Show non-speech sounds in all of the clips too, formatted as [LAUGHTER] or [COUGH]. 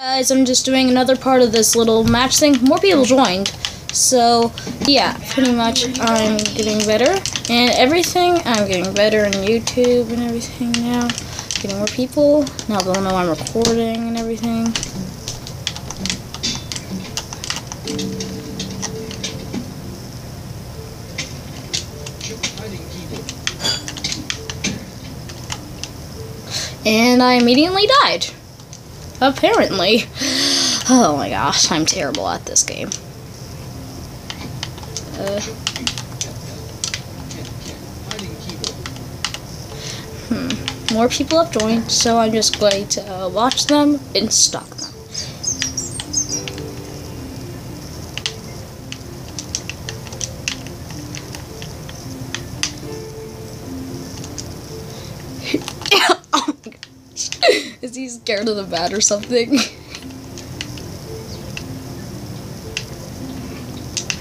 Guys, I'm just doing another part of this little match thing. More people joined. So, yeah, pretty much I'm getting better. And everything, I'm getting better on YouTube and everything now. Getting more people. Now they'll know I'm recording and everything. And I immediately died. Apparently. Oh my gosh, I'm terrible at this game. Uh, hmm. More people have joined, so I'm just going to uh, watch them and stalk Is he scared of the bat or something? [LAUGHS]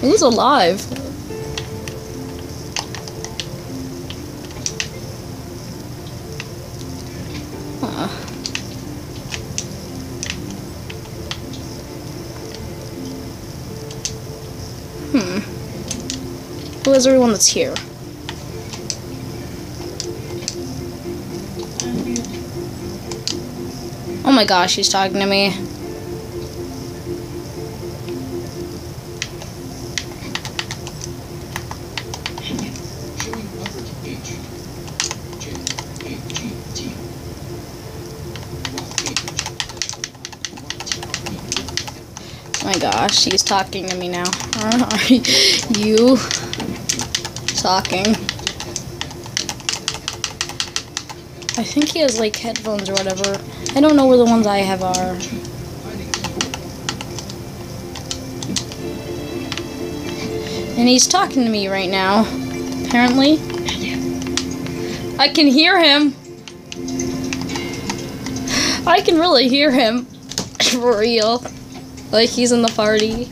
Who's alive? Huh. Hmm. Who is everyone that's here? Oh my gosh, he's talking to me. Oh my gosh, he's talking to me now. [LAUGHS] Are you talking? I think he has like headphones or whatever. I don't know where the ones I have are. And he's talking to me right now, apparently. I can hear him. I can really hear him. [LAUGHS] For real. Like he's in the party.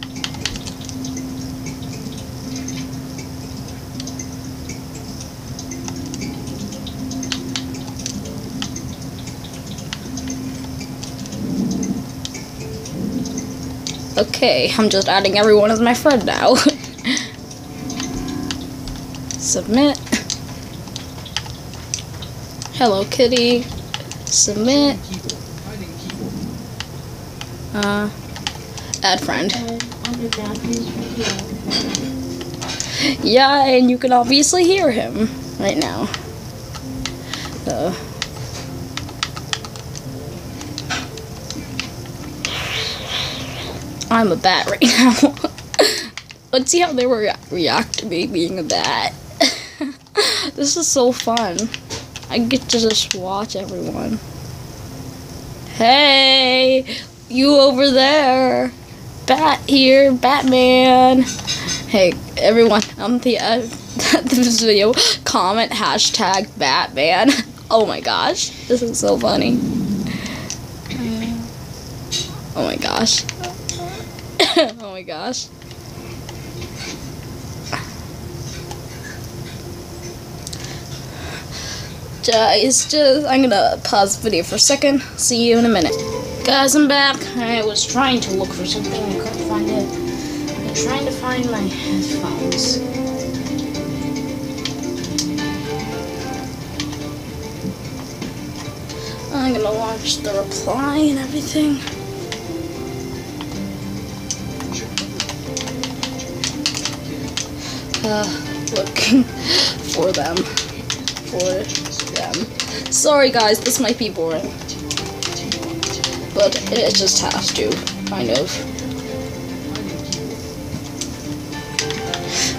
Okay, I'm just adding everyone as my friend now. [LAUGHS] Submit. Hello, kitty. Submit. Uh, add friend. Yeah, and you can obviously hear him right now. So. I'm a bat right [LAUGHS] now. Let's see how they re react to me being a bat. [LAUGHS] this is so fun. I get to just watch everyone. Hey, you over there. Bat here, Batman. Hey, everyone, I'm the, uh, [LAUGHS] this video, comment hashtag Batman. Oh my gosh, this is so funny. Oh my gosh. Oh my gosh. Guys, just I'm gonna pause the video for a second. See you in a minute. Guys, I'm back. I was trying to look for something, I couldn't find it. I'm trying to find my headphones. I'm gonna watch the reply and everything. Uh, looking [LAUGHS] for them. For them. Sorry guys, this might be boring. But it just has to, kind of.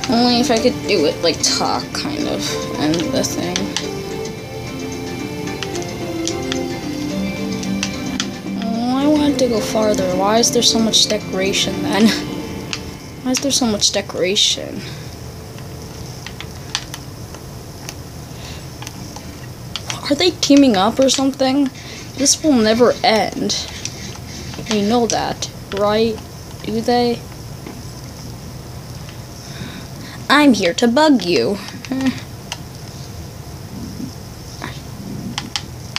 Only if I could do it like talk, kind of, and the thing. Oh, I wanted to go farther. Why is there so much decoration then? [LAUGHS] Why is there so much decoration? Are they teaming up or something? This will never end. I know that, right? Do they? I'm here to bug you.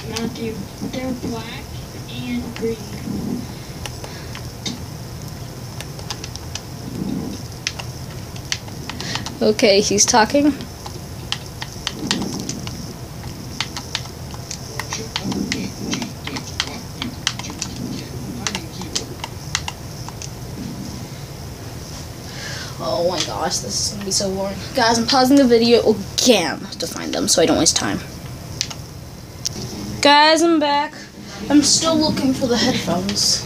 Matthew, they're black and green. Okay, he's talking. Oh my gosh, this is gonna be so boring. Guys, I'm pausing the video again to find them so I don't waste time. Guys, I'm back. I'm still looking for the headphones.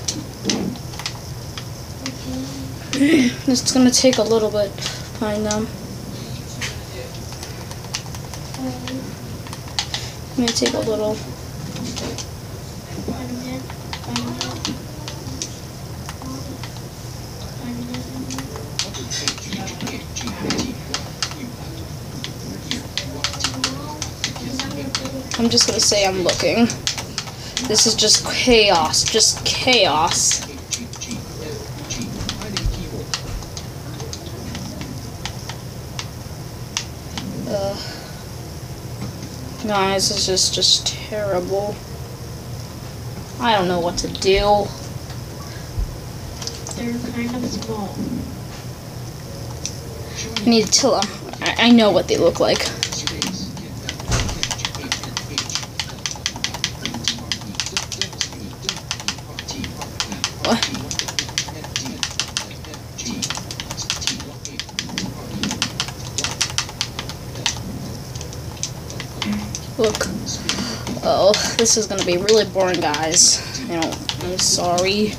[CLEARS THROAT] it's gonna take a little bit to find them. It's gonna take a little. I'm just gonna say I'm looking. This is just chaos, just chaos. Ugh. Guys, this is just terrible. I don't know what to do. They're kind of small. I need to tell them. I, I know what they look like. Look. Oh, this is gonna be really boring, guys. You know, I'm sorry.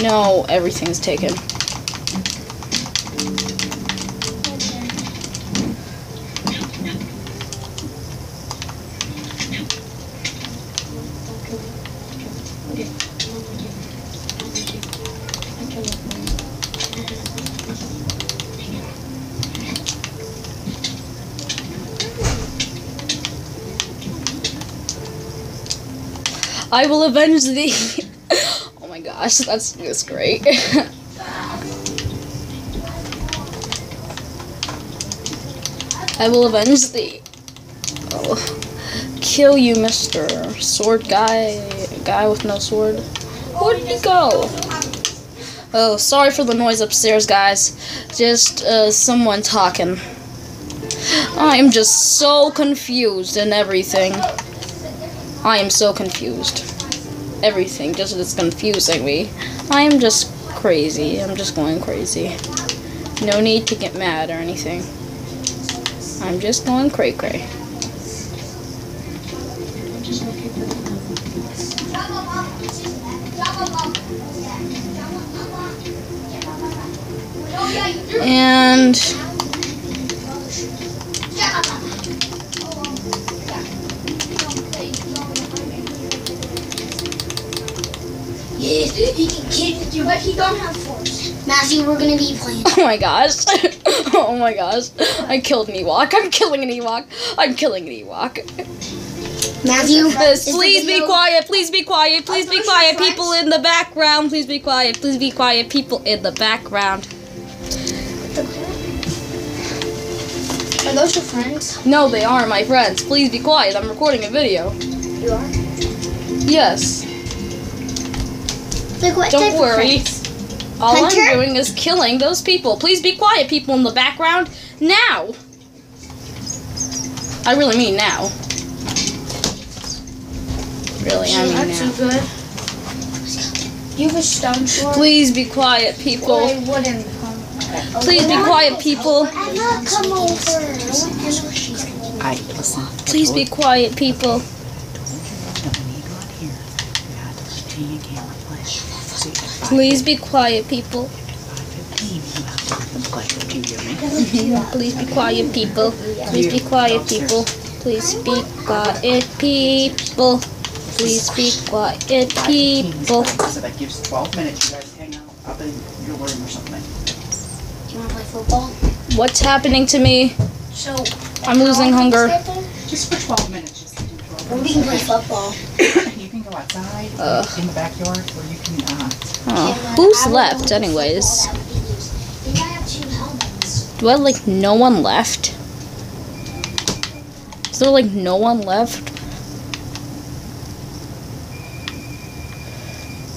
No, everything's taken. I will avenge thee. [LAUGHS] oh my gosh, that's that's great. [LAUGHS] I will avenge thee. Oh. Kill you, Mister Sword Guy, guy with no sword. Where did he go? Oh, sorry for the noise upstairs, guys. Just uh, someone talking. I'm just so confused and everything. I am so confused. Everything just is confusing me. I am just crazy. I'm just going crazy. No need to get mad or anything. I'm just going cray cray. And Yes, he can kick you, but he don't have force. Matthew, we're gonna be playing. [LAUGHS] oh my gosh. [LAUGHS] oh my gosh. I killed an Ewok. I'm killing an Ewok. I'm killing an Ewok. Matthew, This, please be quiet. Please be quiet. Please be quiet. People in the background. Please be quiet. Please be quiet. People in the background. Are those your friends? No, they are my friends. Please be quiet. I'm recording a video. You are. Yes. Like what Don't of worry. friends? All Hunter? I'm doing is killing those people. Please be quiet, people in the background. Now. I really mean now. Really, I mean That's now. so good. You have a stone sword? Please be quiet, Or people. a wooden one? Please be quiet, people. Emma, come over. I listen. Please be quiet, people. No, when you go out here, you have to stay in camera play. See, at five- Please be quiet, people. at 5:15, you have to play. Do you hear me? Please be quiet, people. Please be quiet, people. Please be quiet, people. Please be quiet, people. So that gives 12 minutes. You guys hang out up in your room or something. Do you want to play football? What's happening to me? So, I'm losing hunger. Just for 12 minutes. Just do 12 Or we can play football. [LAUGHS] you can go outside in the backyard where you can uh, Oh, who's left, anyways? Think I have two helmets. Do I like no one left? Is there like no one left?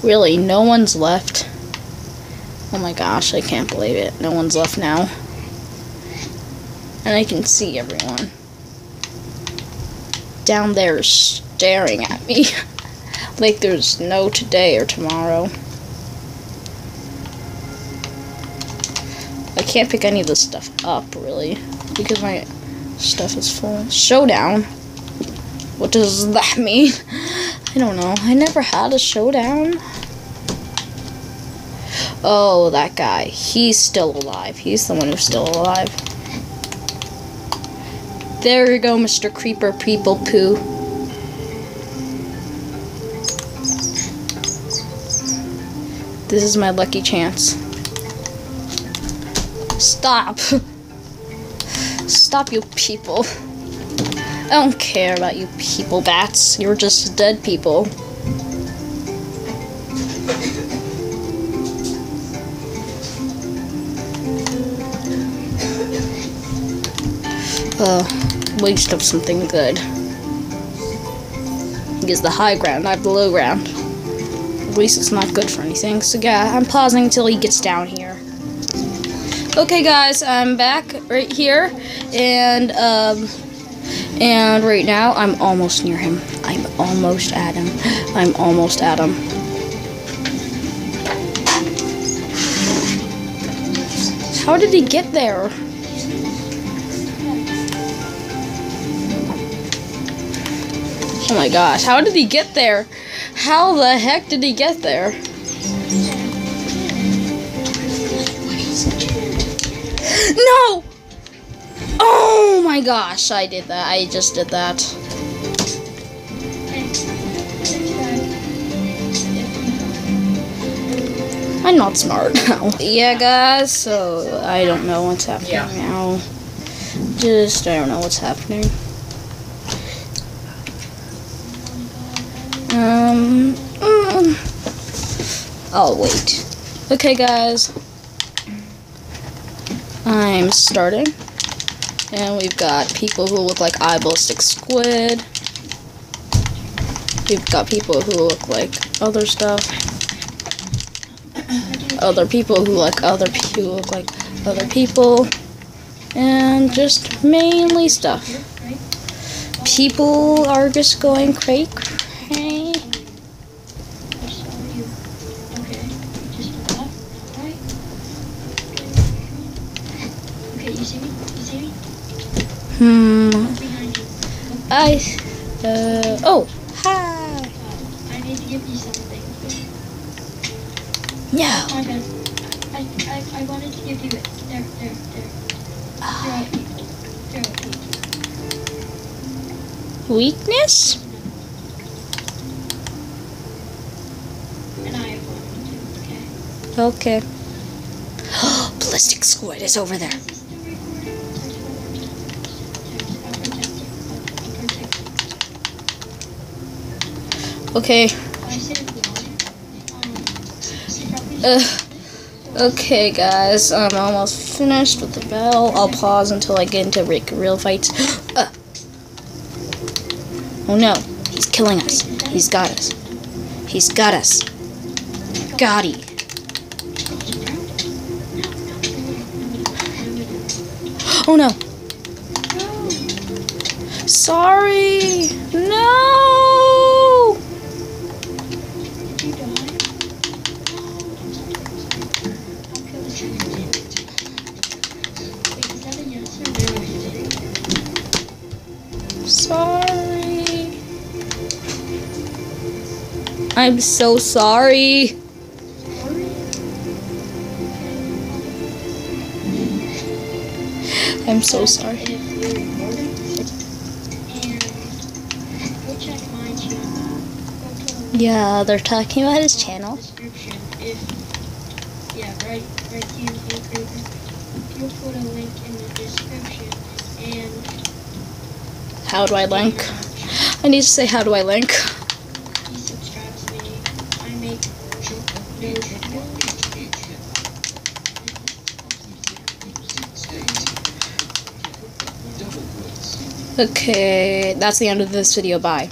Really, no one's left. Oh my gosh, I can't believe it. No one's left now. And I can see everyone. Down there staring at me. [LAUGHS] like there's no today or tomorrow. I can't pick any of this stuff up, really. Because my stuff is full. Showdown? What does that [LAUGHS] mean? I don't know. I never had a showdown. Oh, that guy. He's still alive. He's the one who's still alive. There you go, Mr. Creeper People Poo. This is my lucky chance. Stop. Stop, you people. I don't care about you people bats. You're just dead people. Uh, waste of something good. He the high ground, not the low ground. At least it's not good for anything. So yeah, I'm pausing until he gets down here. Okay guys, I'm back right here. And, um, and right now I'm almost near him. I'm almost at him. I'm almost at him. How did he get there? Oh my gosh, how did he get there? How the heck did he get there? No! Oh my gosh, I did that. I just did that. I'm not smart now. [LAUGHS] yeah, guys, so I don't know what's happening Yeah. now. Just, I don't know what's happening. Um, mm, I'll wait. Okay, guys. I'm starting. And we've got people who look like eyeball stick squid. We've got people who look like other stuff. Other people who like other people who look like other people. And just mainly stuff. People are just going cray cray. Okay, just do that, right? Okay, you see me? You see me? Hmm. I'm behind you. I. Uh. Oh. Hi. I need to give you something. No. My. I, I, I wanted to give you it. There, there, there. Throw out people. Throw out people. Weakness? And I have one too, okay? Okay. [GASPS] Ballistic squid is over there. Okay. Uh. Okay, guys. I'm almost finished with the bell. I'll pause until I get into real fights. [GASPS] Uh. Oh no. He's killing us. He's got us. He's got us. Got he. [GASPS] Oh no. Sorry. No. Sorry. I'm so sorry. I'm so sorry. Yeah, they're talking about his channel. yeah right right here. You'll put a link in the description and How do I link? I need to say how do I link? Okay, that's the end of this video. Bye.